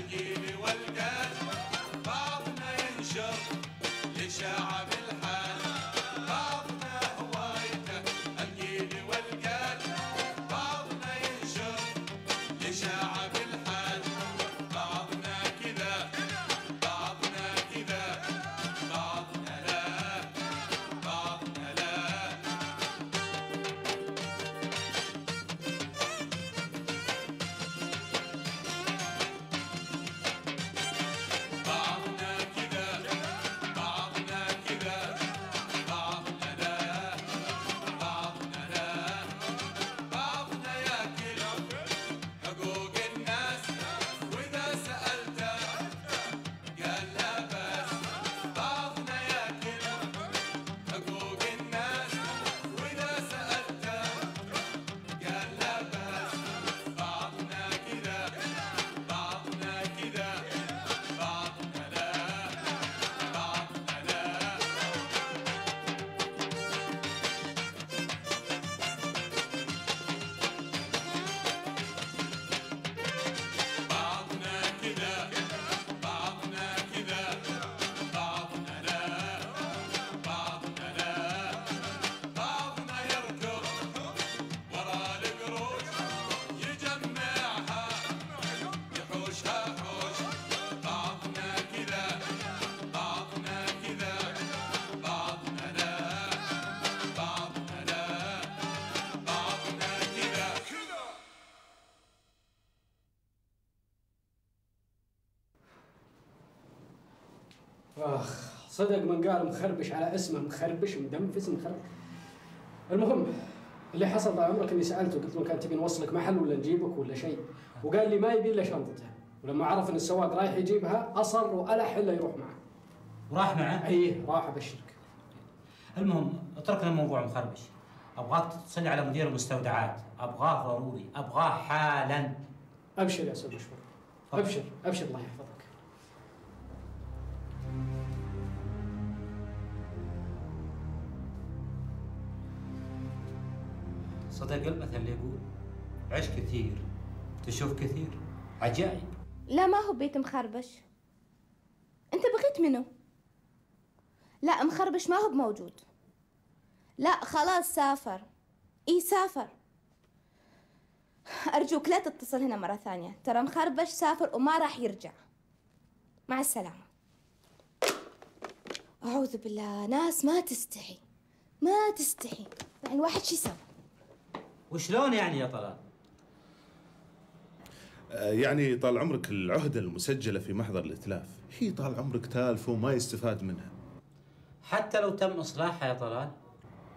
الجيل والقلب آخ صدق من قال مخربش على اسمه مخربش مدنفس مخربش. المهم اللي حصل طال عمرك إني سألته قلت له كان تبي نوصلك محل ولا نجيبك ولا شيء؟ وقال لي ما يبي إلا شنطته. ولما عرف إن السواق رايح يجيبها أصر وألح إلا يروح معه. وراح معه؟ إيه راح أبشرك. المهم اتركنا موضوع مخربش. ابغاك تتصل على مدير المستودعات. أبغاه ضروري. أبغاه حالا. أبشر يا أستاذ مشهور. أبشر أبشر الله يحفظك. صدق المثل اللي يقول عش كثير تشوف كثير. عجائب. لا ما هو بيت مخربش. أنت بغيت منه. لا مخربش ما هو بموجود. لا خلاص سافر. إي سافر. أرجوك لا تتصل هنا مرة ثانية. ترى مخربش سافر وما راح يرجع. مع السلامة. أعوذ بالله. ناس ما تستحي. ما تستحي. يعني الواحد شو يسوي؟ وشلون يعني يا طلال؟ آه، يعني طال عمرك العهدة المسجلة في محضر الإتلاف. هي طال عمرك تالفة وما يستفاد منها. حتى لو تم إصلاحها يا طلال؟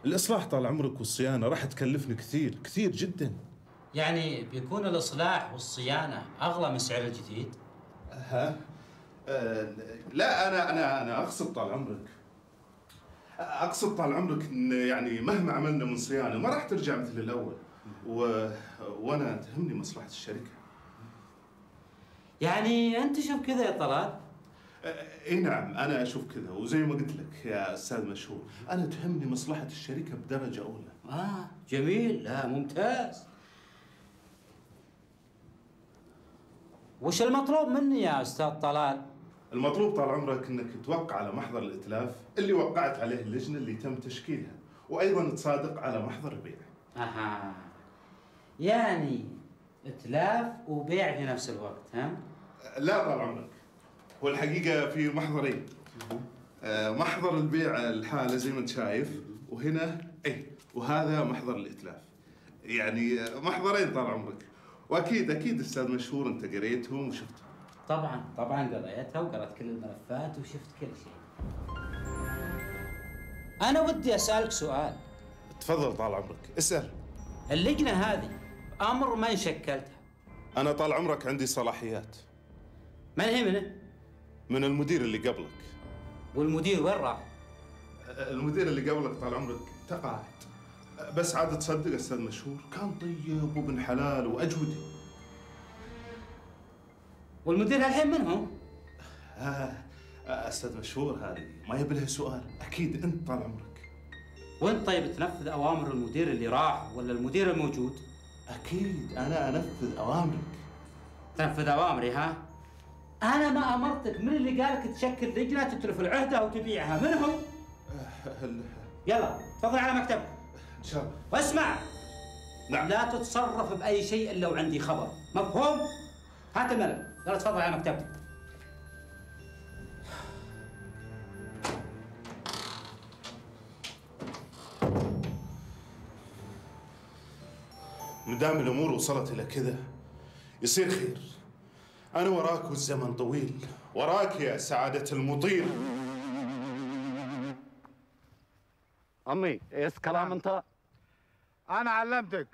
الإصلاح طال عمرك والصيانة راح تكلفني كثير كثير جدا. يعني بيكون الإصلاح والصيانة أغلى من سعر الجديد؟ ها؟ آه لا أنا أنا أنا أقصد طال عمرك. أقصد طال عمرك إن يعني مهما عملنا من صيانة ما راح ترجع مثل الأول. و... وأنا تهمني مصلحة الشركة. يعني أنت شوف كذا يا طلال. إي نعم أنا أشوف كذا وزي ما قلت لك يا أستاذ مشهور أنا تهمني مصلحة الشركة بدرجة أولى. آه جميل لا ممتاز. وش المطلوب مني يا أستاذ طلال؟ المطلوب طال عمرك إنك توقع على محضر الإتلاف اللي وقعت عليه اللجنة اللي تم تشكيلها وأيضا تصادق على محضر البيع أها. يعني اتلاف وبيع في نفس الوقت ها؟ لا طال عمرك هو الحقيقة في محضرين. آه، محضر البيع الحالة زي ما أنت شايف وهنا اي وهذا محضر الإتلاف. يعني محضرين طال عمرك. وأكيد أكيد أستاذ مشهور أنت قريتهم وشفتهم طبعا طبعا قريتها وقرأت كل الملفات وشفت كل شيء. أنا ودي أسألك سؤال. تفضل طال عمرك اسأل. اللجنة هذه أمر من شكلتها أنا طال عمرك عندي صلاحيات. من هي منه؟ من المدير اللي قبلك. والمدير وين راح؟ المدير اللي قبلك طال عمرك تقاعد. بس عاد تصدق أستاذ مشهور كان طيب وابن حلال وأجودي. والمدير الحين من هو؟ آه، أستاذ مشهور هذه ما يبي لها سؤال. أكيد أنت طال عمرك. وانت طيب تنفذ أوامر المدير اللي راح ولا المدير الموجود؟ أكيد أنا أنفذ أوامرك. تنفذ أوامري ها؟ أنا ما أمرتك. من اللي قالك تشكل لجنه تتلف العهدة وتبيعها؟ من هو؟ يلا تفضل على مكتبك إن شاء الله. واسمع. نعم. لا تتصرف بأي شيء إلا وعندي خبر. مفهوم؟ هات الملف. يلا تفضل على مكتبك. ما دام الأمور وصلت إلى كذا يصير خير. أنا وراك والزمن طويل. وراك يا سعادة المطير. عمي إيش كلام أنت؟ أنا علمتك.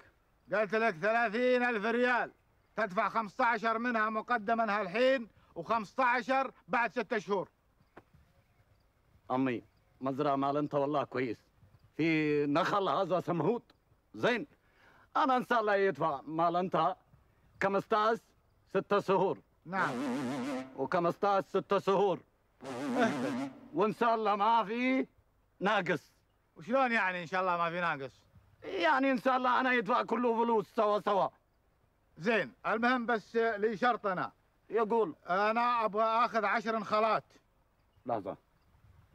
قلت لك ثلاثين ألف ريال. تدفع 15 منها مقدما هالحين و15 بعد ستة شهور. عمي مزرعة مال أنت والله كويس. في نخل هذا سمهوت. زين. أنا إن شاء الله يدفع مال أنت. 15 ستة شهور. نعم. و15 ستة شهور. وإن شاء الله ما في ناقص. وشلون يعني إن شاء الله ما في ناقص؟ يعني إن شاء الله أنا يدفع كله فلوس سوا سوا. زين المهم بس لي شرط أنا. يقول. أنا أبغى آخذ عشر انخالات لحظة.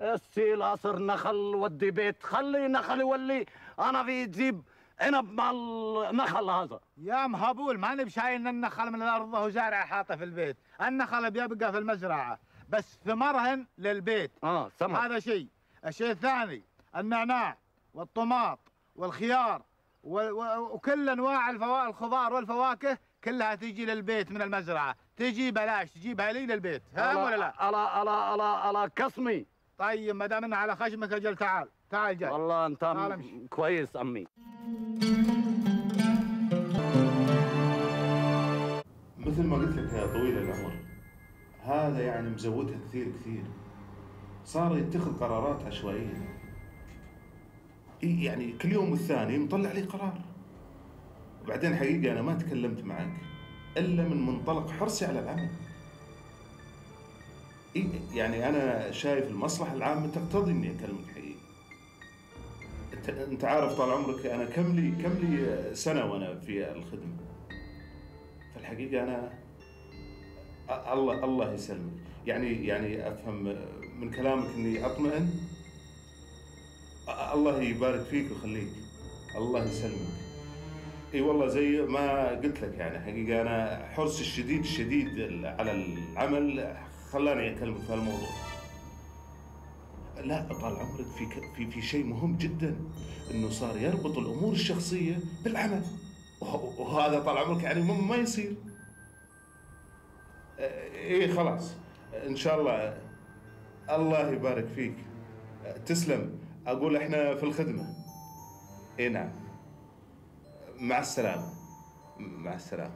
السي لاصر نخل ودي بيت خلي نخل يولي. أنا في تجيب عنب مال نخل هذا. يا مهبول ما نبي شايل النخل من الأرض وهو زارع حاطه في البيت. النخل بيبقى في المزرعة بس ثمرهن للبيت. آه سمع هذا شيء. الشيء الثاني النعناع والطماط والخيار و... و... وكل أنواع الفوا... الخضار والفواكه كلها تيجي للبيت من المزرعة. تيجي بلاش تجيبها لي للبيت. فاهم ولا لا؟ على على على على قسمي طيب ما دام على خشمك أجل تعال. تعال جاي. والله انت تعال. كويس عمي مثل ما قلت لك يا طويل العمر هذا يعني مزودها كثير كثير. صار يتخذ قرارات عشوائية. يعني كل يوم والثاني مطلع لي قرار. وبعدين حقيقه أنا ما تكلمت معك إلا من منطلق حرصي على العمل. يعني أنا شايف المصلحة العامة تقتضي إني أكلمك حقيقي. انت عارف طال عمرك أنا كم لي كم لي سنة وأنا في الخدمة؟ فالحقيقة أنا الله الله يسلمك. يعني يعني أفهم من كلامك إني أطمئن. الله يبارك فيك ويخليك. الله يسلمك. إي والله زي ما قلت لك يعني حقيقة أنا حرصي الشديد الشديد على العمل خلاني أكلمك في هالموضوع. لا طال عمرك في في في شيء مهم جدا إنه صار يربط الأمور الشخصية بالعمل. وه- وهذا طال عمرك يعني ما يصير. إيه خلاص. إن شاء الله. الله يبارك فيك. تسلم. أقول إحنا في الخدمة. اي نعم. مع السلامة. مع السلامة.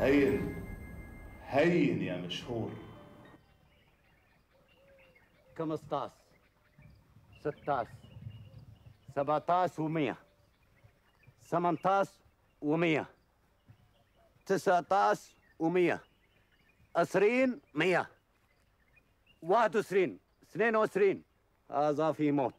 هين هين يا مشهور. 15 16 17 و100 18 و100 19 و100 20 100 21 22 هذا في موت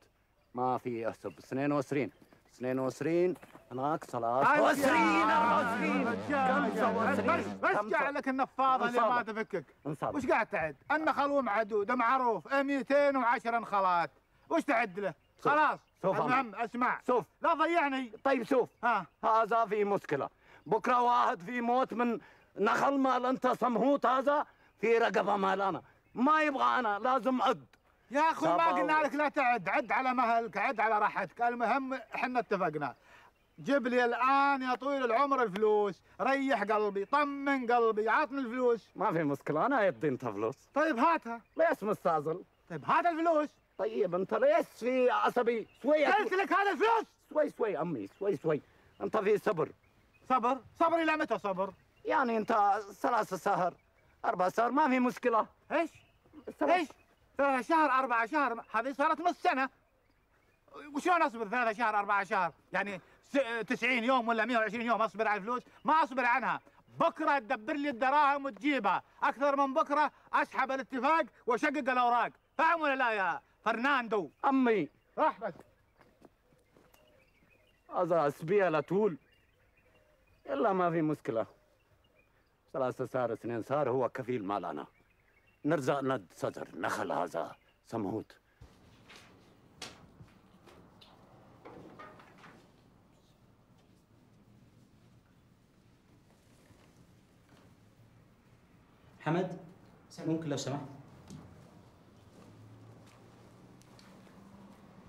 ما في احسب 22 22 هناك 23 24 بس بس قاعد لك النفاضة اللي ما تفكك. وش قاعد تعد؟ النخل ومعدود معروف. 210 انخالات وش تعد له؟ خلاص. شوف. المهم اسمع. شوف. لا ضيعني. طيب شوف. ها. هذا في مشكلة. بكرة واحد في موت من نخل مال أنت صمهوت هذا في رقبة مال أنا. ما يبغى أنا لازم عد يا أخوي ما قلنا لك لا تعد. عد على مهلك عد على راحتك. المهم إحنا اتفقنا. جيب لي الآن يا طويل العمر الفلوس. ريح قلبي طمن قلبي عطني الفلوس. ما في مشكلة أنا يدي انت فلوس. طيب هاتها. ليش مستعجل؟ طيب هات الفلوس. طيب أنت ليش في عصبي؟ شوي قلت لك هذا الفلوس. شوي شوي أمي شوي شوي. أنت في صبر. صبر؟ صبر إلى متى صبر؟ يعني أنت ثلاثة سهر أربع سهر ما في مشكلة. إيش؟ ثلاث- إيش؟ ثلاثة شهر أربعة شهر هذه صارت نص سنة. وشلون أصبر ثلاثة شهر أربعة شهر؟ يعني 90 يوم ولا 120 يوم أصبر على الفلوس ما أصبر عنها. بكرة تدبر لي الدراهم وتجيبها. أكثر من بكرة أسحب الاتفاق وأشقق الأوراق. فاهم ولا لا يا فرناندو؟ أمي. راح بس. هذا أسبيع لطول يلا ما في مشكلة. ثلاثة صار اثنين صار هو كفيل مالنا. نرزق ند صدر نخل هذا سمهوت. حمد ممكن لو سمحت.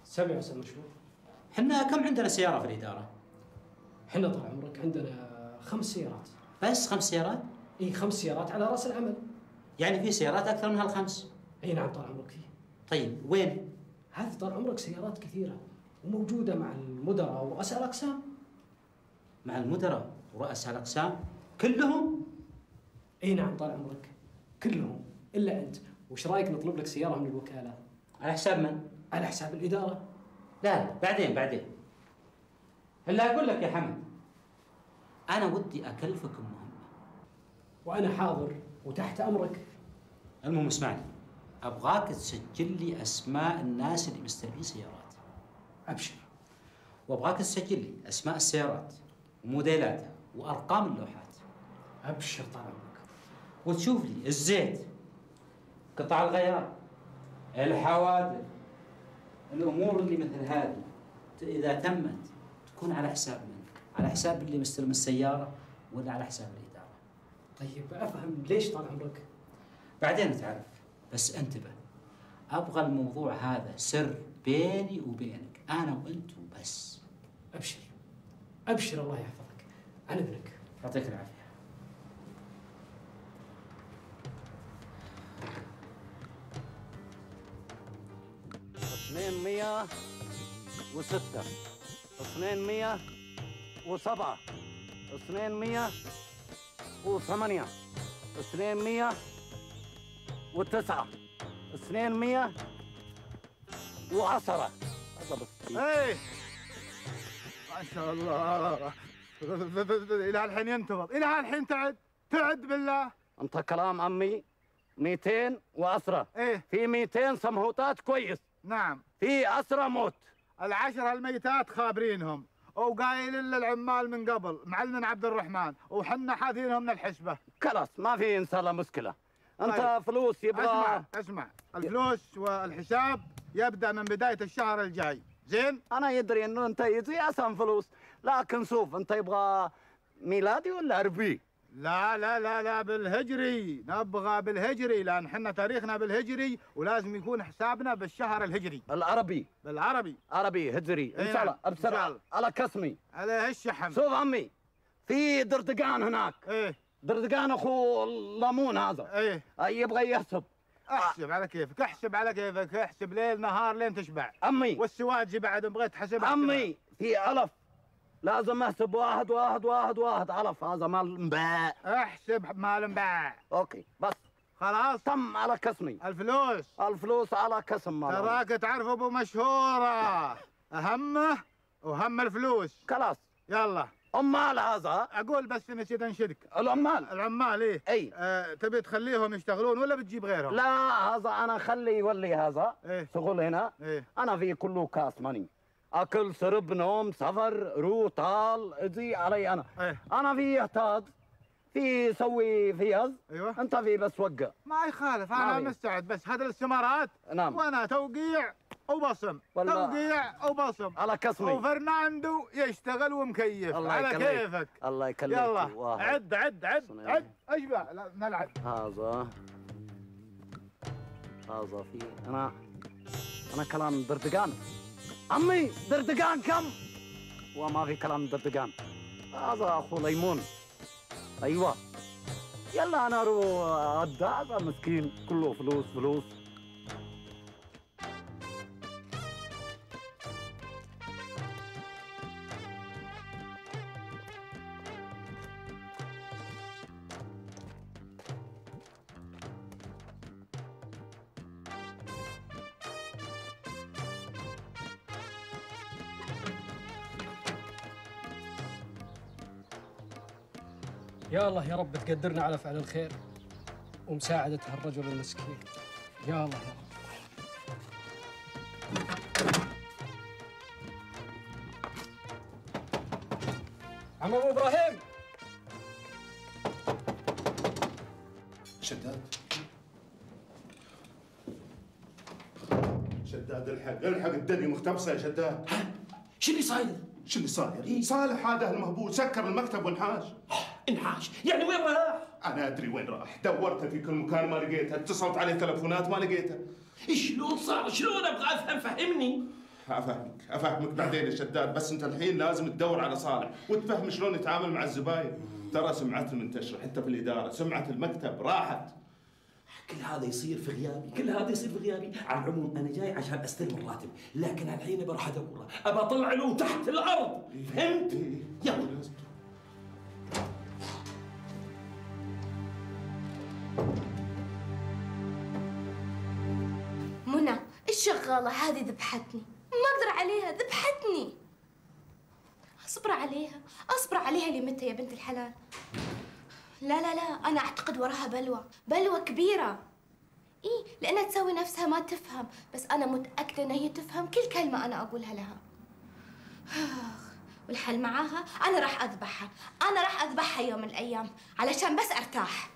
سمع سمع مشهور إحنا كم عندنا سيارة في الإدارة؟ إحنا طال عمرك عندنا خمس سيارات. بس خمس سيارات؟ إي خمس سيارات على رأس العمل. يعني في سيارات أكثر من هالخمس؟ إي نعم طال عمرك. فيه طيب وين؟ هذه طال عمرك سيارات كثيرة وموجودة مع المدراء ورؤساء الأقسام. مع المدراء ورؤساء الأقسام؟ كلهم؟ اي نعم طال عمرك. كلهم إلا أنت. وش رأيك نطلب لك سيارة من الوكالة؟ على حساب من؟ على حساب الإدارة. لا لا بعدين بعدين. هلا أقول لك يا حمد أنا ودي أكلفك بمهمة وأنا حاضر وتحت أمرك. المهم اسمعني. أبغاك تسجل لي أسماء الناس اللي مستلمين سيارات. أبشر. وأبغاك تسجل لي أسماء السيارات وموديلاتها وأرقام اللوحات. أبشر طال عمرك. وتشوف لي الزيت قطع الغيار الحوادث الأمور اللي مثل هذه. إذا تمت تكون على حساب من؟ على حساب اللي مستلم السيارة ولا على حساب الإدارة؟ طيب أفهم ليش طال عمرك؟ بعدين تعرف بس انتبه أبغى الموضوع هذا سر بيني وبينك أنا وأنت وبس. أبشر. أبشر الله يحفظك. عن إذنك يعطيك العافية. 206 207 208 209 210 إيه. ما شاء الله. إلى الحين ينتظر. إلى الحين تعد. تعد بالله. أنت كلام عمي. 210 إيه. في 200 سمهوطات كويس. نعم. في أسرة موت. العشرة الميتات خابرينهم. وقايل للعمال من قبل معلم عبد الرحمن وحنا حاذينهم من الحسبة خلاص ما في إن شاء الله مشكلة. أنت طيب. فلوس يبغى اسمع اسمع. الفلوس والحساب يبدأ من بداية الشهر الجاي. زين؟ أنا يدري إنه أنت يجي أحسن فلوس. لكن شوف أنت يبغى ميلادي ولا عربي؟ لا لا لا لا بالهجري. نبغى بالهجري لأن حنا تاريخنا بالهجري ولازم يكون حسابنا بالشهر الهجري. العربي. بالعربي. عربي هجري. إيه شاء الله إن شاء الله. على كسمي. على الشحم شوف عمي في دردقان هناك. إيه. دردقان أخو الليمون هذا. إيه. يبغى يحسب. احسب على كيفك احسب على كيفك احسب ليل نهار لين تشبع. عمي. والسواجي بعد بغيت تحسب عمي في لازم احسب واحد واحد واحد واحد. علف هذا مال مباع. احسب مال انباع أوكي بس. خلاص؟ تم على كسمي. الفلوس. الفلوس على كسم مال تراك تعرف ابو مشهورة. اهمه وهم الفلوس. خلاص. يلا. عمال هذا. أقول بس نسيت انشدك العمال. العمال إيه؟ إي. آه تبي تخليهم يشتغلون ولا بتجيب غيرهم؟ لا هذا أنا خلي يولي هذا. إيه. شغل هنا. إيه. أنا في كله كاس ماني. أكل شرب نوم سفر رو طال أجي علي أنا. إيه. أنا في يحتاج في سوي فيز. أيوه. أنت في بس وقع. ما يخالف ما أنا في. مستعد بس. هذا الاستمارات. نعم. وأنا توقيع وبصم. توقيع وبصم على كسمي. وفرناندو يشتغل ومكيف. الله على. كيفك. الله يكلمك. يلا. واحد. عد عد عد. عد. اشبع لا، نلعب. هذا. هذا في أنا أنا كلام دردقان عمي دردقان كم؟ وما في كلام دردقان. هذا أخو ليمون. أيوه. يلا أنا أروح هذا مسكين كله فلوس فلوس. يا الله يا رب تقدرنا على فعل الخير ومساعدة هالرجل المسكين. يا الله يا رب. عم ابو إبراهيم! شداد. شداد الحق الحق الدنيا مختبصه يا شداد. شو اللي صاير؟ شو اللي صاير؟ صالح هذا المهبول سكر المكتب وانحاش. انحاش يعني وين راح؟ أنا أدري وين راح. دورته في كل مكان ما لقيته. اتصلت عليه تلفونات ما لقيته. شلون صار؟ شلون أبغى أفهم؟ فهمني. أفهمك. أفهمك بعدين يا شداد. بس أنت الحين لازم تدور على صالح وتفهم شلون يتعامل مع الزباين. ترى سمعته منتشره حتى في الإدارة. سمعه المكتب. راحت. كل هذا يصير في غيابي. كل هذا يصير في غيابي. على العموم أنا جاي عشان أستلم الراتب. لكن الحين بروح ادوره ابى أطلع له تحت الأرض. فهمت؟ يلا. الشغالة هذه ذبحتني. ما أقدر عليها ذبحتني. أصبر عليها أصبر عليها لمتى يا بنت الحلال؟ لا لا لا أنا أعتقد وراها بلوى بلوى كبيرة. إيه لأنها تسوي نفسها ما تفهم بس أنا متأكدة إن هي تفهم كل كلمة أنا أقولها لها. والحل معاها؟ أنا راح أذبحها. أنا راح أذبحها يوم من الأيام علشان بس أرتاح.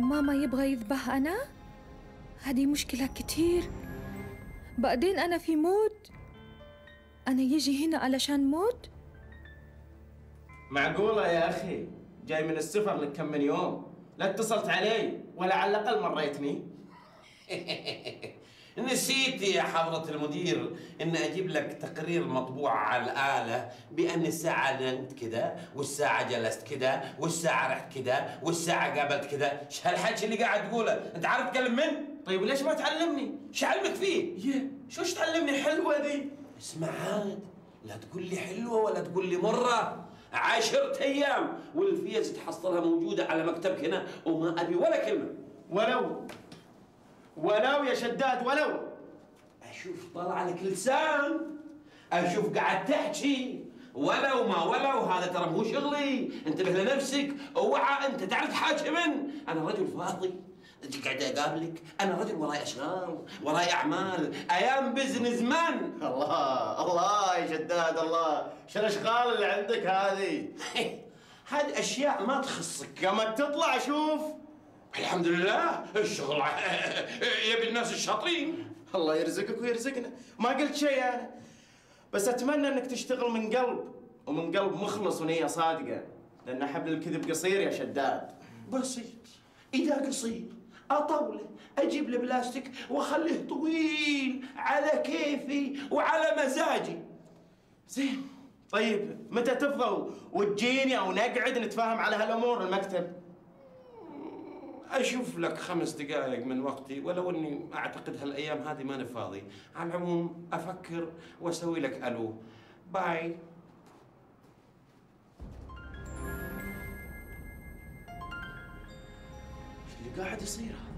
ماما يبغى يذبح أنا؟ هذه مشكلة كتير. بعدين أنا في موت أنا يجي هنا علشان موت؟ معقولة يا أخي؟ جاي من السفر لك كم من يوم. لا اتصلت علي ولا على الأقل مريتني. نسيت يا حضرة المدير إن أجيب لك تقرير مطبوع على الآلة بأن الساعة نمت كذا والساعة جلست كذا والساعة رحت كذا والساعة قابلت كذا إيش هالحكي اللي قاعد تقوله؟ أنت عارف تكلم من؟ طيب وليش ما تعلمني؟ إيش علمك فيه؟ يه شوش تعلمني حلوة ذي؟ اسمع عاد لا تقول لي حلوة ولا تقول لي مرة. عشرة أيام والفيز تحصلها موجودة على مكتبك هنا وما أبي ولا كلمة. ولو. ولو يا شداد ولو. أشوف طلع لك لسان. أشوف قاعد تحكي. ولو ما ولو هذا ترى مو شغلي. انتبه لنفسك. اوعى انت تعرف حاجة من. أنا رجل فاضي. قاعد أقابلك. أنا رجل وراي أشغال وراي أعمال. أيام business man الله الله يا شداد الله. شو الأشغال اللي عندك هذه؟ هذه أشياء ما تخصك. كما تطلع شوف. الحمد لله. الشغل يبي الناس الشاطرين. الله يرزقك ويرزقنا. ما قلت شيء أنا. بس أتمنى أنك تشتغل من قلب ومن قلب مخلص ونية صادقة. لأن حبل الكذب قصير يا شداد. بسيط. إذا قصير اطوله أجيب له بلاستيك وأخليه طويل على كيفي وعلى مزاجي. زين طيب متى تفضل وتجيني أو نقعد نتفاهم على هالأمور المكتب؟ أشوف لك خمس دقائق من وقتي ولو إني أعتقد هالأيام هذه ماني فاضي. على العموم أفكر وأسوي لك ألو. باي. قاعد يصير. هذا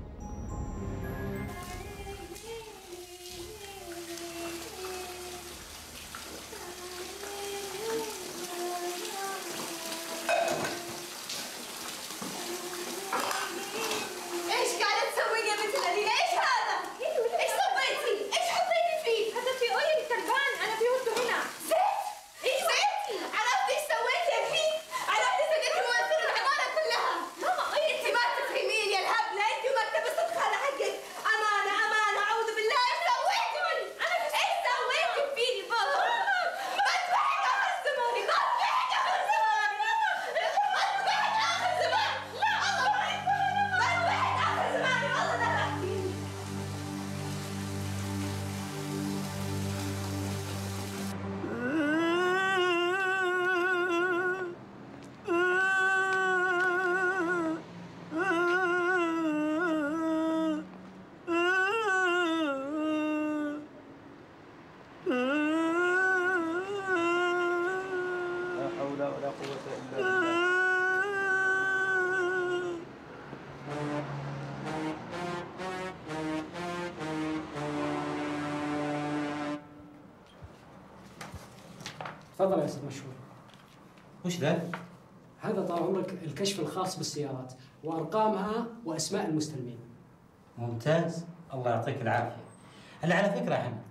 تفضل يا أستاذ مشهور. وش ذا؟ هذا طال عمرك الكشف الخاص بالسيارات وأرقامها وأسماء المستلمين. ممتاز. الله يعطيك العافية. هلا على فكرة يا حمد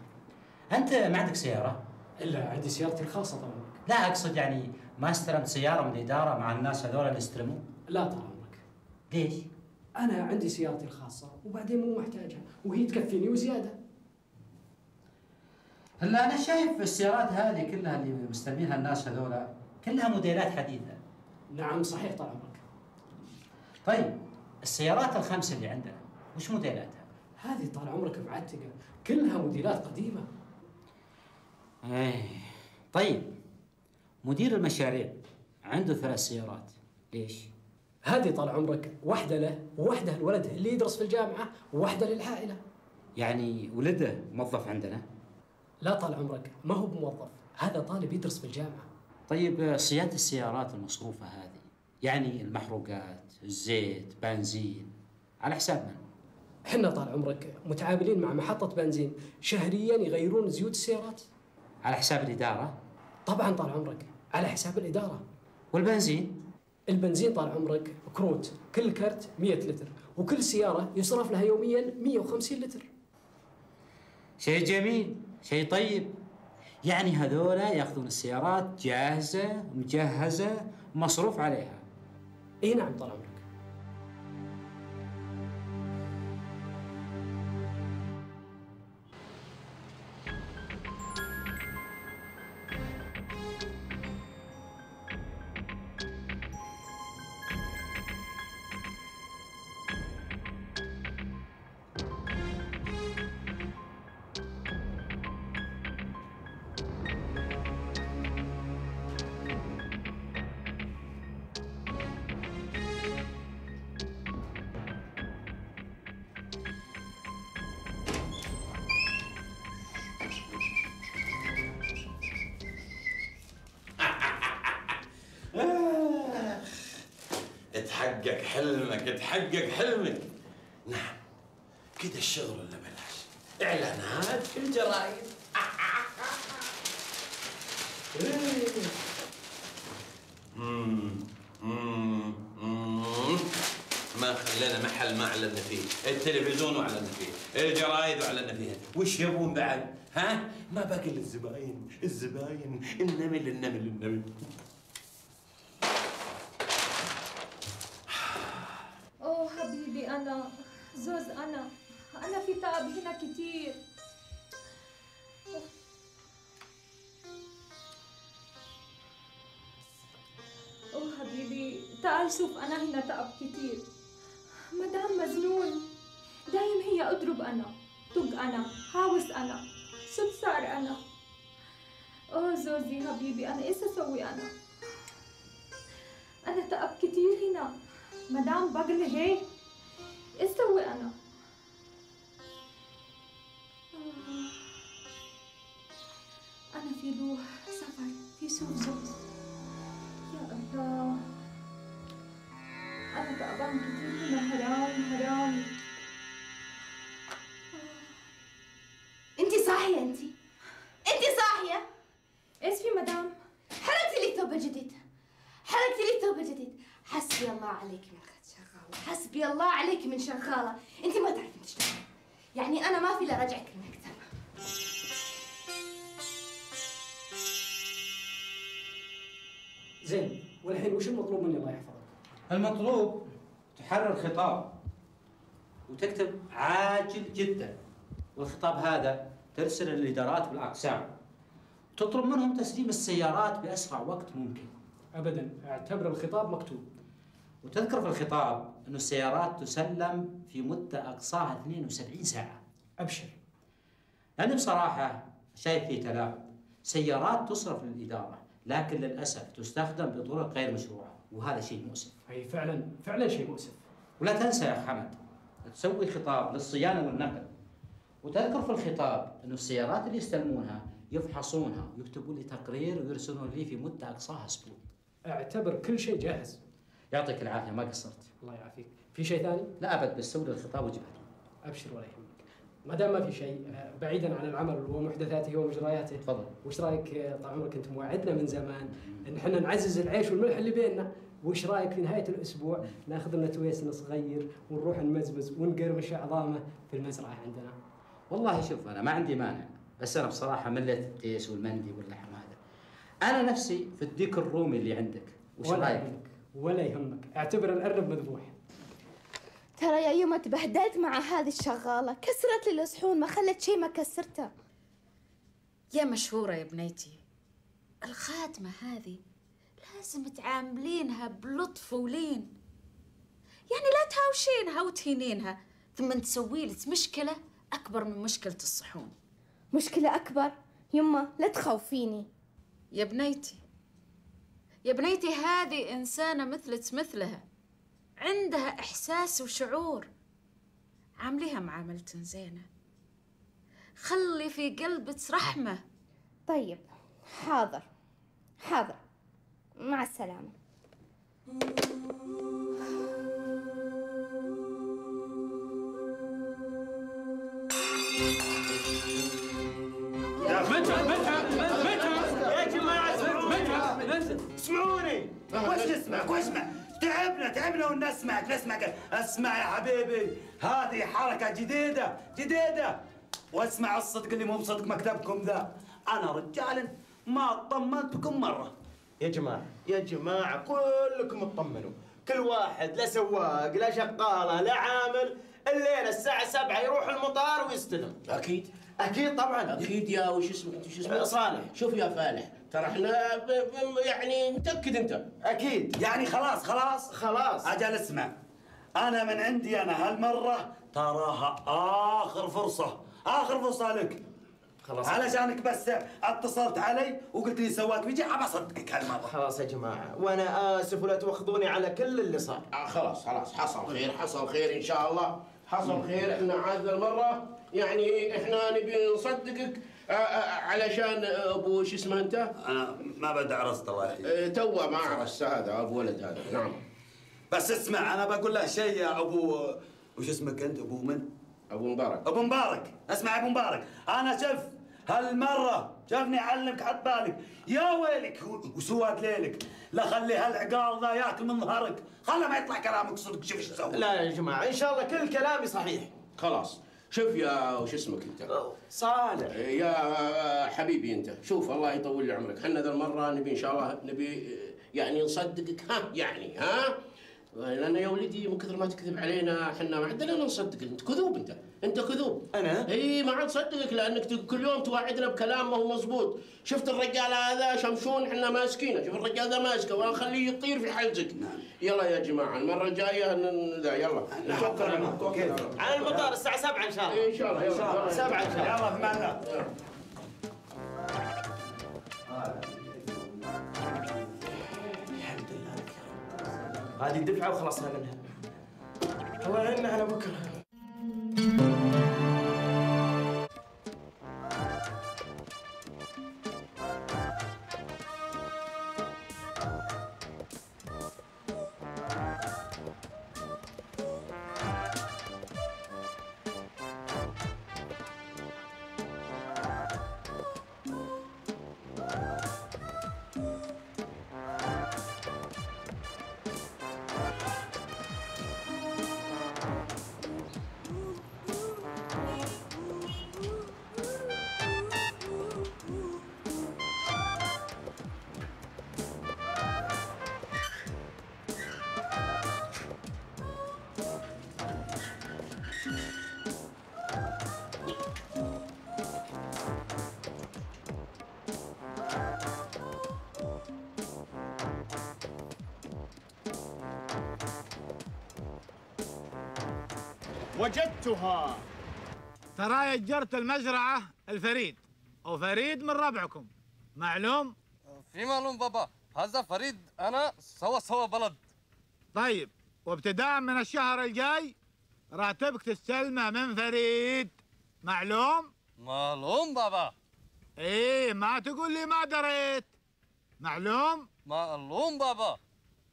أنت ما عندك سيارة؟ إلا عندي سيارتي الخاصة طال عمرك. لا أقصد يعني ما استلمت سيارة من الاداره مع الناس هذول اللي استلموا؟ لا طال عمرك. ليش؟ أنا عندي سيارتي الخاصة وبعدين مو محتاجها وهي تكفيني وزيادة. هلا أنا شايف السيارات هذه كلها اللي مستلمينها الناس هذول كلها موديلات حديثة. نعم صحيح طال عمرك. طيب السيارات الخمسة اللي عندنا وش موديلاتها؟ هذه طال عمرك معتقة. كلها موديلات قديمة. إيه. طيب مدير المشاريع عنده ثلاث سيارات. ليش؟ هذه طال عمرك واحدة له وواحدة الولد اللي يدرس في الجامعة وواحدة للعائلة. يعني ولده موظف عندنا؟ لا طال عمرك ما هو بموظف هذا طالب يدرس في الجامعة طيب صيانه السيارات المصروفة هذه يعني المحروقات الزيت بنزين على حساب من؟ إحنا طال عمرك متعاملين مع محطة بنزين شهريا يغيرون زيوت السيارات على حساب الإدارة؟ طبعا طال عمرك على حساب الإدارة والبنزين؟ البنزين طال عمرك كروت كل كرت 100 لتر وكل سيارة يصرف لها يوميا 150 لتر شيء جميل شيء طيب. يعني هذول ياخذون السيارات جاهزة مجهزة مصروف عليها. إي نعم طال عمرك. تحقق حلمك تحقق حلمك. نعم. كذا الشغل ولا بلاش؟ إعلانات. في الجرايد. ما خلينا محل ما أعلنا فيه. التلفزيون واعلنا فيه. الجرايد واعلنا فيها. وش يبون بعد؟ ها؟ ما باقي الا الزباين الزباين. النمل النمل النمل اوه حبيبي أنا زوز أنا أنا في تعب هنا كتير. أوه حبيبي تعال شوف أنا هنا تعب كتير. مدام مجنون دايم هي أضرب أنا طق أنا حاوس أنا. شو صار أنا؟ أوه زوزي حبيبي أنا إيش أسوي أنا؟ أنا تعب كتير هنا. مدام بقل هيك. إيش أسوي أنا. أنا في روح سفر في زوز يا الله. أنا تعبان كتير هنا حرام حرام انت صاحية انت انت صاحية إيش في مدام حرقتي لي الثوب الجديد حرقتي لي الثوب الجديد حسبي الله عليك من أخت شغالة حسبي الله شغالة انت ما تعرفين تشتغلي. يعني أنا ما في إلا رجعك المكتب زين والحين وش المطلوب مني الله يحفظك؟ المطلوب تحرر خطاب وتكتب عاجل جدا. والخطاب هذا ترسل للإدارات والاقسام تطلب منهم تسليم السيارات بأسرع وقت ممكن. ابدا أعتبر الخطاب مكتوب. وتذكر في الخطاب انه السيارات تسلم في مدة أقصاها 72 ساعة. أبشر. أنا بصراحة شايف فيه تلاعب. سيارات تصرف للإدارة لكن للأسف تستخدم بطرق غير مشروعة وهذا شيء مؤسف. أي فعلا فعلا شيء مؤسف. ولا تنسى يا حمد تسوي خطاب للصيانة والنقل. وتذكر في الخطاب انه السيارات اللي يستلمونها يفحصونها ويكتبوا لي تقرير ويرسلون لي في مدة أقصاها أسبوع. أعتبر كل شيء جاهز. يعطيك العافية ما قصرت. الله يعافيك. في شيء ثاني؟ لا أبد بس سوي الخطاب وجبهته أبشر ولا يهمك. ما دام ما في شيء آه، بعيدا عن العمل ومحدثاته ومجرياته تفضل. وش رأيك آه، طال عمرك انت موعدنا من زمان إن إحنا نعزز العيش والملح اللي بيننا؟ وش رأيك في نهاية الأسبوع؟ ناخذ لنا تويسن صغير ونروح نمزمز ونقرمش عظامه في المزرعة عندنا. والله شوف أنا ما عندي مانع بس أنا بصراحة مليت التيس والمندي واللحم هذا. أنا نفسي في الديك الرومي اللي عندك وش رأيك؟ ولا يهمك. اعتبر الارنب مذبوح ترى يا يوم تبهدلت مع هذه الشغالة. كسرت لي الصحون ما خلت شيء ما كسرته. يا مشهورة يا بنيتي الخاتمة هذه لازم تعاملينها بلطف ولين يعني لا تهاوشينها وتهينينها. ثم تسوي لك مشكلة أكبر من مشكلة الصحون. مشكلة أكبر؟ يما لا تخوفيني. يا بنيتي يا بنيتي هذه إنسانة مثلك مثلها. عندها إحساس وشعور. عامليها معاملة زينة. خلي في قلبك رحمة. طيب حاضر. حاضر. مع السلامة. اسمعوني وش نسمعك وش اسمع تعبنا تعبنا ونسمعك نسمعك. اسمع يا حبيبي هذه حركة جديدة جديدة. واسمع الصدق اللي مو بصدق مكتبكم ذا. أنا رجال ما طمنت بكم مرة. يا جماعة يا جماعة كلكم اطمنوا. كل واحد لا سواق لا شغالة لا عامل. الليلة الساعة سبعة يروح المطار ويستلم. أكيد. أكيد طبعا. أكيد يا وش اسمك؟ انت شو اسمك؟ صالح. شوف يا فالح. ترى إحنا ب... ب... يعني متأكد انت. أكيد. يعني خلاص خلاص. خلاص. أجل اسمع. أنا من عندي أنا هالمرة تراها آخر فرصة. آخر فرصة لك. خلاص. علشانك بس اتصلت علي وقلت لي سواق بيجي. أبى أصدقك هالمرة. خلاص يا جماعة. وأنا آسف ولا تواخذوني على كل اللي صار. آه خلاص خلاص. حصل خير حصل خير إن شاء الله. حصل خير. إحنا عاد المرة يعني إحنا نبي نصدقك. علشان آه، ابو شو اسمه انت؟ أنا ما بدي عرست الله يحييك تو ما عرس هذا ابو ولد هذا. نعم. بس اسمع أنا بقول له شيء يا ابو وش اسمك انت؟ ابو من؟ ابو مبارك. ابو مبارك. اسمع يا ابو مبارك. أنا شوف هالمرة شوفني اعلمك حط بالك. يا ويلك وسواد ليلك. لا خلي هالعقال ذا ياكل من ظهرك. خله ما يطلع كلامك صدق شوف إيش تسوي لا يا جماعة إن شاء الله كل كلامي صحيح. خلاص. شوف يا وش اسمك انت؟ صالح. يا حبيبي انت. شوف الله يطول لي عمرك. إحنا ذا المرة نبي إن شاء الله نبي يعني نصدقك ها يعني ها؟ لأن يا ولدي من كثر ما تكذب علينا إحنا ما عندنا إلا نصدقك أنت كذوب أنت. أنت كذوب. أنا؟ إي ما عاد نصدقك لأنك كل يوم توعدنا بكلام ما هو مزبوط شفت الرجال هذا شمشون؟ إحنا ماسكينه. شوف الرجال ذا ماسكه. ونخليه يطير في حلزك. يلا يا جماعة المرة الجاية ن- ذا يلا. نتوكل على الله توكل على المطار الساعة سبعة إن شاء الله. إن شاء الله يلا. سبعة إن شاء الله. يلا في الله. هذه الدفعة وخلصنا منها. الله يعيننا على بكرة. وجدتها. ترى جرت المزرعة الفريد وفريد من ربعكم. معلوم؟ في معلوم بابا هذا فريد أنا سوا سوا بلد. طيب وابتداء من الشهر الجاي راتبك تستلمه من فريد. معلوم؟ معلوم بابا. إيه ما تقول لي ما دريت. معلوم؟ معلوم بابا.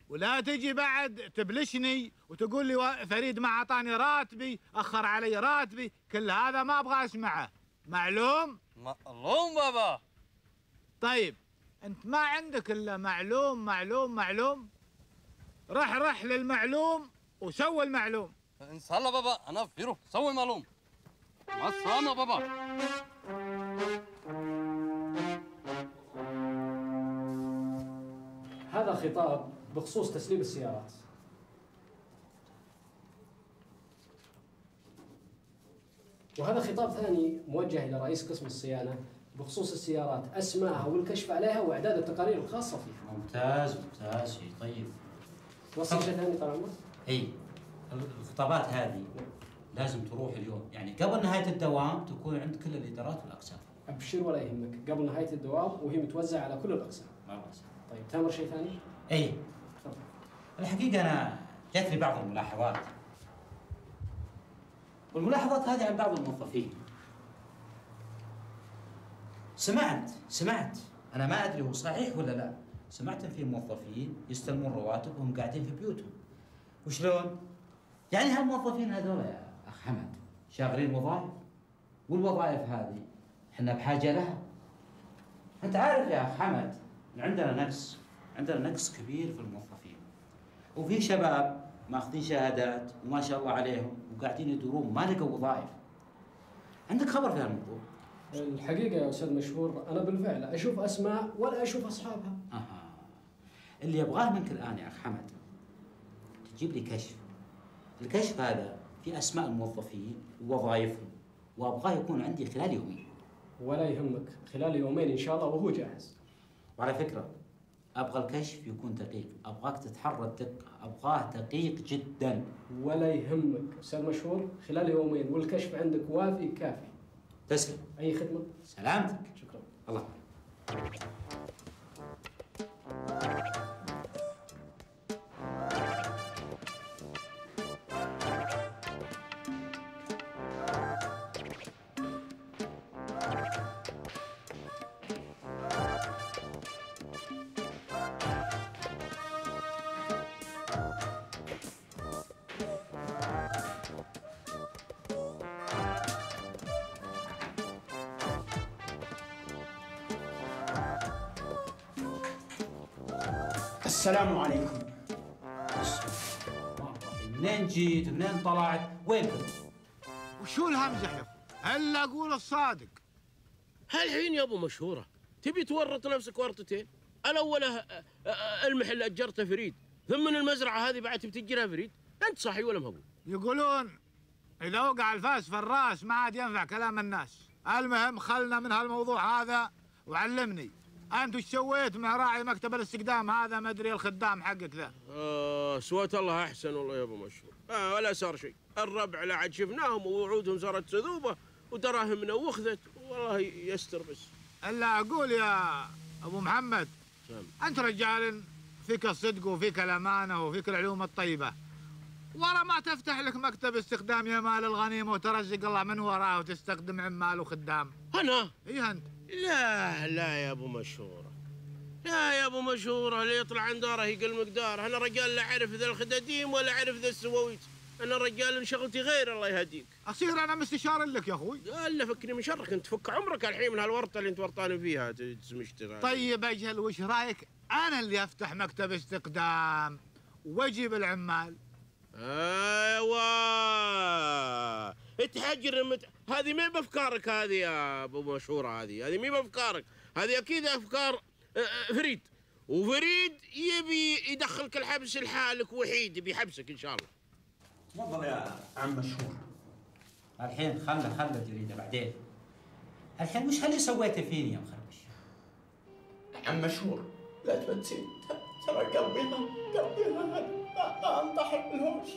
ولا تجي بعد تبلشني وتقول لي فريد ما أعطاني راتبي أخر علي راتبي كل هذا ما أبغى أسمعه. معلوم؟ معلوم بابا. طيب أنت ما عندك إلا معلوم معلوم معلوم. رح رح للمعلوم وسوي المعلوم. إن شاء الله بابا أنا فيرو سوي معلوم مع السلامه بابا. هذا خطاب بخصوص تسليم السيارات. وهذا خطاب ثاني موجه إلى رئيس قسم الصيانة بخصوص السيارات أسمائها والكشف عليها وإعداد التقارير الخاصة فيها. ممتاز ممتاز شيء طيب. توصل شيء ثاني طال عمرك؟ إي الخطابات هذه لازم تروح اليوم. يعني قبل نهاية الدوام تكون عند كل الإدارات والأقسام. أبشر ولا يهمك. قبل نهاية الدوام وهي متوزعة على كل الأقسام. ما بأس. طيب تامر شيء ثاني؟ إي. الحقيقة أنا جاتني بعض الملاحظات. والملاحظات هذه عن بعض الموظفين. سمعت سمعت. أنا ما أدري هو صحيح ولا لا. سمعت في موظفين يستلمون رواتب وهم قاعدين في بيوتهم. وشلون؟ يعني هالموظفين هذول يا أخ حمد شاغلين وظائف والوظائف هذه إحنا بحاجة لها. أنت عارف يا أخ حمد عندنا نقص عندنا نقص كبير في الموظفين. وفي شباب ماخذين شهادات وما شاء الله عليهم وقاعدين يدورون ما لقوا وظائف. عندك خبر في هالموضوع؟ الحقيقة يا أستاذ مشهور أنا بالفعل أشوف أسماء ولا أشوف أصحابها. أها. اللي يبغاه منك الآن يا أخ حمد تجيب لي كشف. الكشف هذا في أسماء الموظفين ووظائفهم وأبغاه يكون عندي خلال يومين. ولا يهمك خلال يومين إن شاء الله وهو جاهز. وعلى فكرة أبغى الكشف يكون دقيق. أبغاك تتحرى الدقه أبغاه دقيق جدا. ولا يهمك. أستاذ مشهور خلال يومين والكشف عندك وافي كافي. تسلم. أي خدمة؟ سلامتك. شكرا. الله. السلام عليكم. منين جيت؟ منين طلعت؟ وين كنت؟ وشو الهمزة يا أخو؟ الا أقول الصادق. هالحين يا أبو مشهورة؟ تبي تورط نفسك ورطتين؟ الأول أه- أه- المحل أجرته فريد. ثم من المزرعة هذه بعد تبي تجرها فريد؟ أنت صحي ولا مهبول يقولون إذا وقع الفاس في الرأس ما عاد ينفع كلام الناس. المهم خلنا من هالموضوع هذا وعلمني. أنت وش سويت؟ مع راعي مكتب الاستقدام هذا ما أدري الخدام حقك ذا. آه سويت الله أحسن والله يا أبو مشهور آه ولا صار شيء. الربع لا عاد شفناهم ووعودهم صارت سذوبة ودراهمنا وخذت والله يستر بس. إلا أقول يا أبو محمد سام. أنت رجال فيك الصدق وفيك الأمانة وفيك العلوم الطيبة. ورا ما تفتح لك مكتب استخدام يا مال الغنيمة وترزق الله من وراه وتستخدم عمال وخدام. أنا؟ اي أنت. لا لا يا أبو مشهورة. لا يا أبو مشهورة اللي يطلع عن داره يقل مقداره. أنا رجال لا أعرف ذا الخداديم ولا أعرف ذا السواويت أنا رجال شغلتي غير الله يهديك. أصير أنا مستشار لك يا أخوي؟ إلا فكني من شرك أنت فك عمرك الحين من هالورطة اللي أنت ورطاني فيها تسمشتر طيب أجل وش رأيك؟ أنا اللي أفتح مكتب استقدام وأجيب العمال. أيوه. تحجر مت... هذه ما بأفكارك هذه يا أبو مشهورة هذه؟ هذه ما بأفكارك؟ هذه أكيد أفكار آه، آه، فريد. وفريد يبي يدخلك الحبس لحالك وحيد يبي يحبسك إن شاء الله. تفضل يا عم مشهور. الحين خله خله الجريده بعدين. الحين وش اللي سويته فيني يا مخربش؟ عم مشهور لا تبتسم ترى قلبي قلبي انطحن بالهوش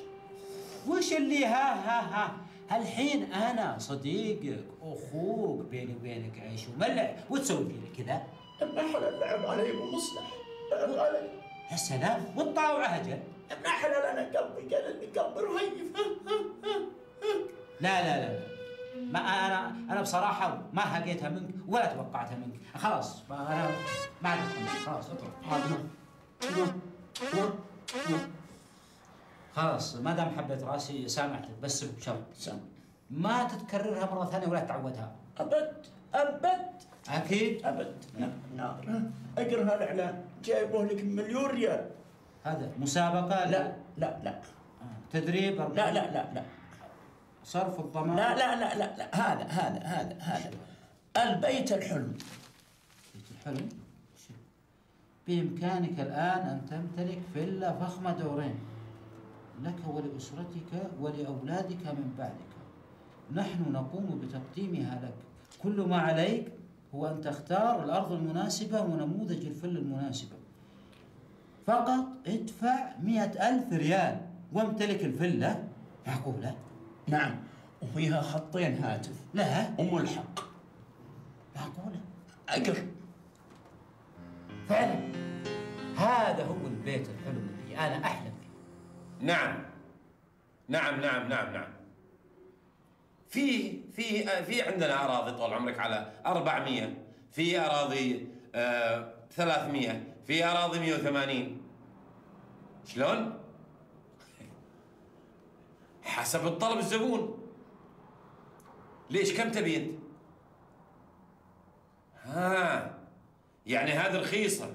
وش اللي ها ها ها؟ الحين أنا صديقك أخوك بيني وبينك عيش وملح وتسوي فيني كذا؟ ابن حلال لعب علي ومصلح لعب علي. يا سلام والطاوعه أجل ابن حلال أنا قلبي قال لي قلبي رهيف لا لا لا لا. ما أنا أنا بصراحة ما هقيتها منك ولا توقعتها منك. خلاص ما أنا ما عاد. خلاص اطلع خلاص ما دام حبيت راسي سامحتك بس بشرط. ما تتكررها مرة ثانية ولا تعودها. أبد أبد. أكيد. أبد. نار أقرأ الاعلان جايبه لك مليون ريال. هذا مسابقة لا لا لا. تدريب لا لا لا لا. صرف الضمان. لا لا لا لا, لا. هذا هذا هذا هذا. البيت الحلم. بيت الحلم؟ بإمكانك الآن أن تمتلك فيلا فخمة دورين. لك ولأسرتك ولأولادك من بعدك. نحن نقوم بتقديمها لك. كل ما عليك هو أن تختار الأرض المناسبة ونموذج الفيلا المناسبة فقط ادفع مئة ألف ريال وامتلك الفيلا معقولة؟ نعم. وفيها خطين هاتف. لا. وملحق. معقولة؟ أقر. فعلا. هذا هو البيت الحلم اللي أنا أحلم فيه نعم. نعم نعم نعم نعم. في في في عندنا أراضي طول عمرك على 400 في أراضي آه 300 في أراضي 180 شلون؟ حسب الطلب الزبون. ليش؟ كم تبي أنت؟ ها يعني هذه رخيصة.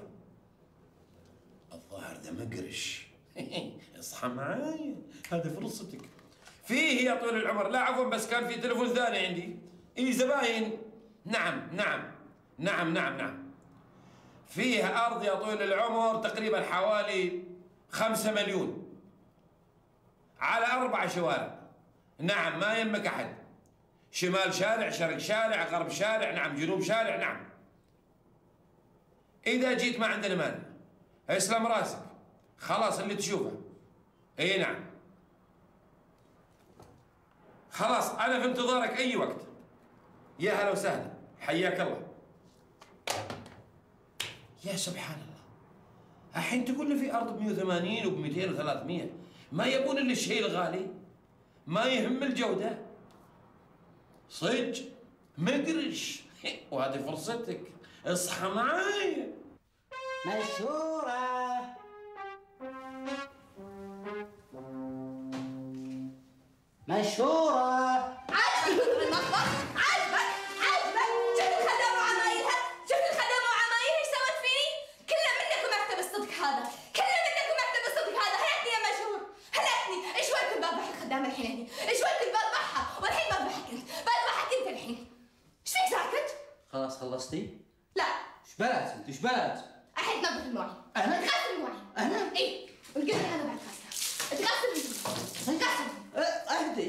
الظاهر ده مقرش. اصحى معاي. هذه فرصتك. فيه يا طويل العمر. لا عفوا بس كان في تليفون ثاني عندي. اي زباين. نعم نعم نعم نعم نعم. فيه أرض يا طويل العمر تقريبا حوالي خمسة مليون. على أربع شوارع. نعم ما يمك أحد. شمال شارع شرق شارع غرب شارع نعم جنوب شارع نعم. إذا جيت ما عندنا مانع. اسلم راسك. خلاص اللي تشوفه. اي نعم. خلاص أنا في انتظارك أي وقت. يا هلا وسهلا. حياك الله. يا سبحان الله. الحين تقول لي في أرض ب 180 وب 200 و300 ما يبون إلا الشيء الغالي؟ ما يهم الجودة؟ صدق؟ مقرش وهذه فرصتك. اصحى معاي مشهورة. مشهورة عاجبك المطبخ عاجبك عاجبك شفت الخدامة وعمايلها شفت الخدامة وعمايلها إيش سوت فيني كله منك ومكتب الصدق هذا كله منك ومكتب الصدق هذا هلكني يا مشهور هلكني إيش كنت بذبح الخدامة الحين هني إيش كنت بذبحها والحين بذبحك انت بذبحك انت الحين إيش فيك ساكت خلاص خلصتي؟ لا إيش بلد انت إيش بلد؟ الحين تنظف المواعين أنا؟ تغسل المواعين أنا؟ اي والقدر هذا بعد غسله تغسل تغسل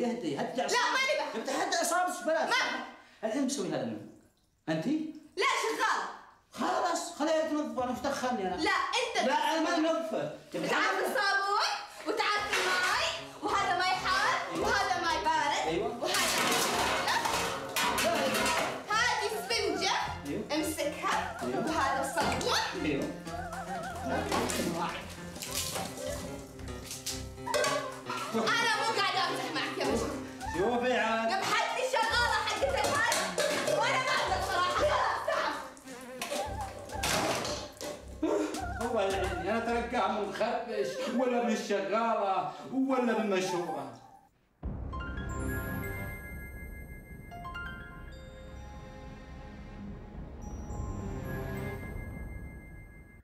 اهدي هدي لا ماني بحب أنت هدي اعصابك بلد؟ ما الحين مسوي هذا منه أنت؟ لا شغالة خلاص خليها تنظف أنا إيش دخلني أنا؟ لا أنت لا أنا ما نظفه تبي تعال الصابون؟ وتعال أنا ترى من مخربش ولا من الشغالة ولا من مشهوره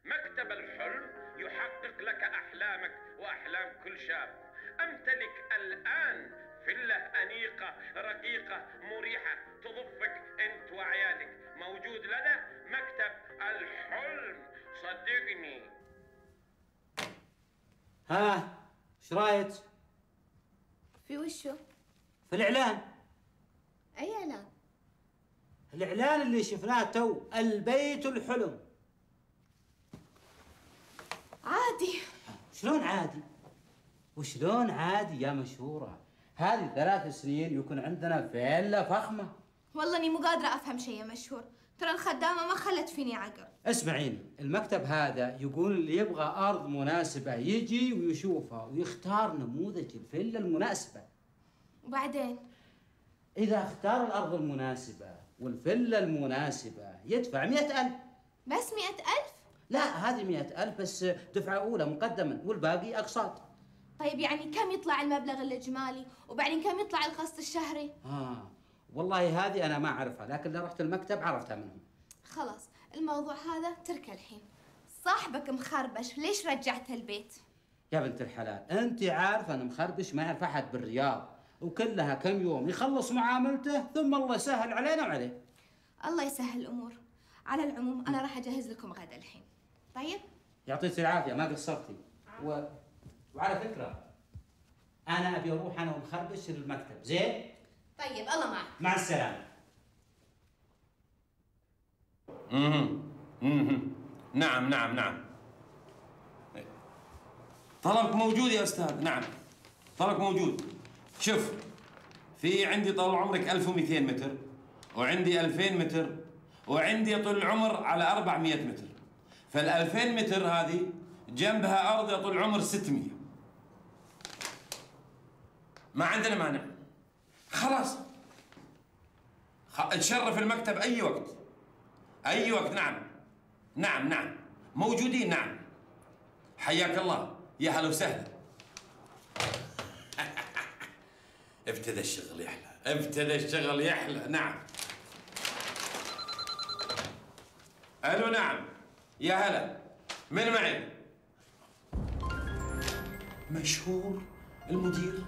مكتب الحلم يحقق لك أحلامك وأحلام كل شاب. أمتلك الآن فيلا أنيقة رقيقة مريحة تضفك أنت وعيالك. موجود لدى مكتب الحلم. صدقني. ها إيش رأيك؟ في وشه في الإعلان. أي إعلان؟ الإعلان اللي شفناه تو البيت الحلم. عادي. شلون عادي؟ وشلون عادي يا مشهورة؟ هذه ثلاث سنين يكون عندنا فيلا فخمة. والله إني مو قادرة أفهم شيء يا مشهور. ترى الخدامة ما خلت فيني عقل. اسمعيني المكتب هذا يقول اللي يبغى أرض مناسبة يجي ويشوفها ويختار نموذج الفيلا المناسبة. وبعدين؟ إذا اختار الأرض المناسبة والفيلا المناسبة يدفع مئة ألف. بس مئة ألف؟ لا هذه مئة ألف بس دفعة أولى مقدما والباقي أقساط. طيب يعني كم يطلع المبلغ الإجمالي؟ وبعدين كم يطلع القسط الشهري؟ آه. والله هذه أنا ما أعرفها لكن لو رحت المكتب عرفتها منهم. خلاص الموضوع هذا تركه الحين. صاحبك مخربش ليش رجعته البيت؟ يا بنت الحلال أنت عارفة أن مخربش ما يعرف أحد بالرياض وكلها كم يوم يخلص معاملته ثم الله يسهل علينا وعليه. الله يسهل الأمور. على العموم أنا راح أجهز لكم غدا الحين. طيب؟ يعطيك العافية ما قصرتي. و... وعلى فكرة أنا أبي أروح أنا ومخربش للمكتب زين؟ طيب الله معك. مع السلامة. مهم. مهم. نعم نعم نعم. طلبك موجود يا أستاذ. نعم. طلبك موجود. شوف في عندي طول عمرك 1200 متر وعندي 2000 متر وعندي طول العمر على 400 متر. فال 2000 متر هذه جنبها أرض يا طول العمر 600 ما عندنا مانع. خلاص. خ- تشرف المكتب أي وقت. أي وقت. نعم. نعم نعم. موجودين نعم. حياك الله. يا هلا وسهلا. ابتدى الشغل يحلى. ابتدى الشغل يحلى. نعم. ألو نعم. يا هلا. من معي؟ مشهور المدير.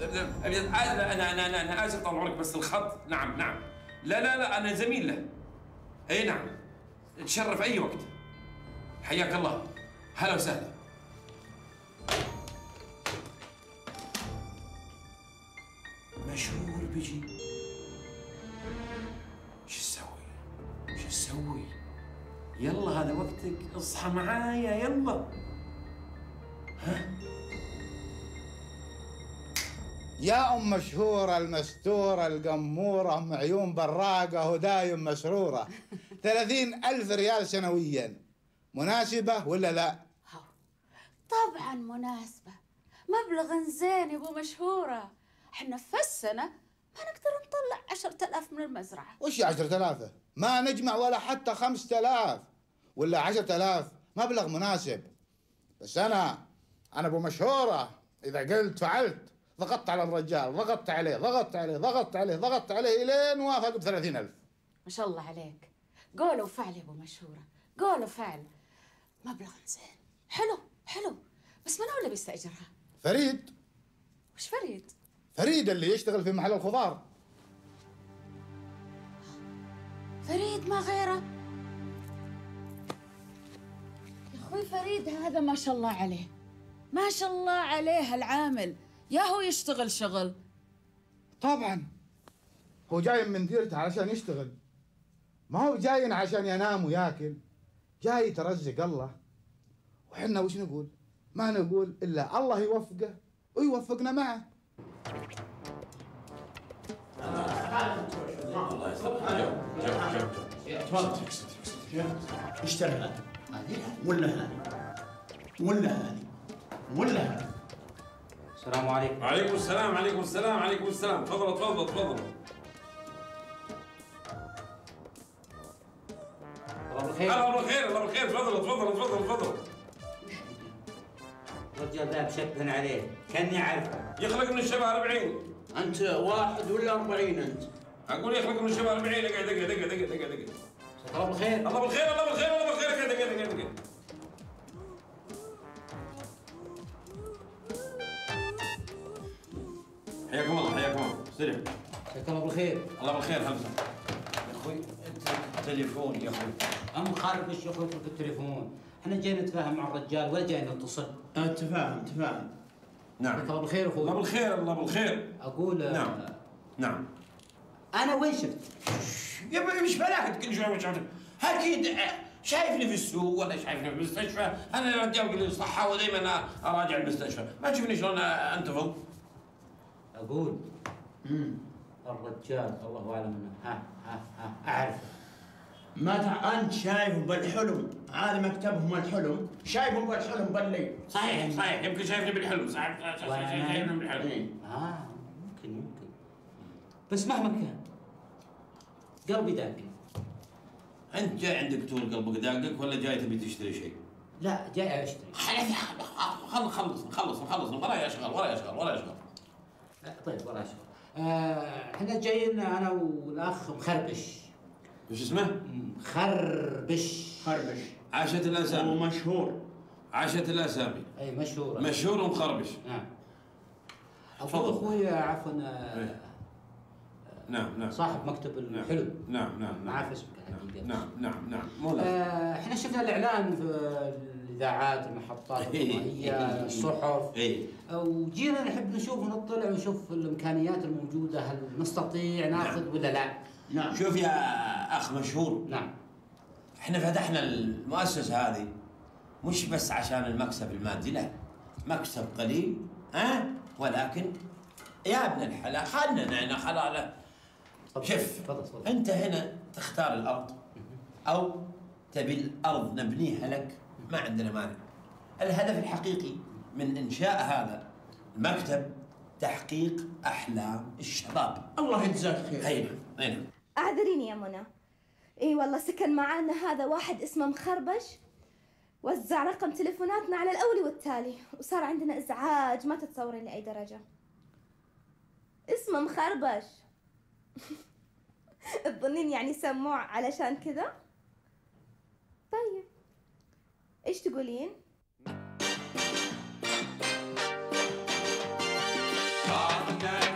أنا أنا أنا أنا اسف طال عمرك بس الخط نعم نعم. لا لا لا أنا زميل له. أي نعم. تشرف أي وقت. حياك الله. هلا وسهلا. مشهور بيجي شو أسوي شو أسوي يلا هذا وقتك اصحى معايا يلا. يا أم مشهورة المستورة القمورة أم عيون براقة ودايم مسرورة. ثلاثين ألف ريال سنويا. مناسبة ولا لا؟ طبعا مناسبة. مبلغ زين يا أبو مشهورة. إحنا في السنة ما نقدر نطلع عشرة آلاف من المزرعة. وش عشرة آلاف؟ ما نجمع ولا حتى خمسة آلاف. ولا عشرة آلاف مبلغ مناسب. بس أنا أنا أبو مشهورة. إذا قلت فعلت. ضغطت على الرجال ضغطت عليه ضغطت عليه ضغطت عليه ضغطت عليه إلين وافق بثلاثين ألف. ما شاء الله عليك. قول وفعل يا أبو مشهورة. قول وفعل مبلغ زين. حلو حلو. بس من هو اللي بيستأجرها؟ فريد. وش فريد؟ فريد اللي يشتغل في محل الخضار. فريد ما غيره. يا أخوي فريد هذا ما شاء الله عليه. ما شاء الله عليه العامل. يا هو يشتغل شغل. طبعا. هو جاي من ديرته علشان يشتغل. ما هو جاي عشان ينام وياكل. جاي يترزق الله. وحنا وش نقول؟ ما نقول إلا الله يوفقه ويوفقنا معه. الله يسلمك تفضل اشتري هذه. ولا هذه. ولا هذه ولا هذه. السلام عليكم. عليكم السلام عليكم السلام عليكم السلام. تفضل تفضل تفضل. الله بالخير. الله بالخير الله بالخير. تفضل تفضل تفضل تفضل. الرجال ذا مشبه عليه. كأني عارفه يخلق من الشباب 40 أنت واحد ولا 40 أنت؟ أقول يخلق من الشباب 40 اقعد اقعد اقعد اقعد اقعد اقعد الله بالخير. الله بالخير الله بالخير الله بالخير. اقعد اقعد اقعد حياكم الله حياكم الله. استريح جزاك الله بالخير. الله بالخير وسهلا. يا أخوي أنت تليفون يا أخوي. أم خاربش يا أخوي اترك التليفون؟ إحنا جاي نتفاهم مع الرجال ولا جاي نتصل؟ انت فاهم تفاهم. نعم. جزاك الله بالخير أخوي. الله بالخير الله بالخير. أقول نعم نعم. أنا وين شفت؟ يا ابني مش بلاك كل شوي أكيد شايفني في السوق ولا شايفني في المستشفى. أنا رجال الصحه ودائما أراجع المستشفى. ما تشوفني شلون انتفض أقول. الرجال الله أعلم انه ها ها ها أعرف. ما. أنت شايفه بالحلم هذا مكتبهم الحلم شايفه بالحلم بالليل. صحيح صحيح. يمكن شايفني بالحلم. صحيح شايفني بالحلم. آه ممكن ممكن. بس مهما كان. قلبي داقي. أنت جاي عندك طول قلبك داقك ولا جاي تبي تشتري شيء؟ لا جاي أشتري. خلص خلص خلص خلص. وراي أشغال وراي أشغال وراي أشغال. طيب ولا شيء آه، إحنا جايين أنا والأخ مخربش. وش اسمه؟ مخربش. خربش عاشت الأسامي. ومشهور عاشت الأسامي. أي مشهور. مشهور ومخربش. نعم. تفضل. أقول أخوي عفوا آه، إيه. نعم نعم. صاحب مكتب الحلم. نعم نعم ما نعم. عارف اسمك الحقيقي نعم نعم نعم مو لازم آه، إحنا شفنا الإعلان في الإذاعات المحطات الفضائيه الصحف. اي وجينا نحب نشوف ونطلع ونشوف الإمكانيات الموجودة هل نستطيع ناخذ ولا لا؟ نعم. شوف يا أخ مشهور. نعم. إحنا فتحنا المؤسسة هذه مش بس عشان المكسب المادي لا. مكسب قليل ها؟ ولكن يا ابن الحلال خلنا نحن خلاص. شوف أنت هنا تختار الأرض أو تبي الأرض نبنيها لك. ما عندنا مانع. الهدف الحقيقي من إنشاء هذا المكتب تحقيق أحلام الشباب. الله يجزاك خير. أي نعم أي نعم. أعذريني يا منى. إي والله سكن معانا هذا واحد اسمه مخربش وزع رقم تليفوناتنا على الاولي والتالي وصار عندنا إزعاج ما تتصورين لاي درجة. اسمه مخربش. تظنين يعني سموع علشان كذا؟ طيب. ايش تقولين؟ God,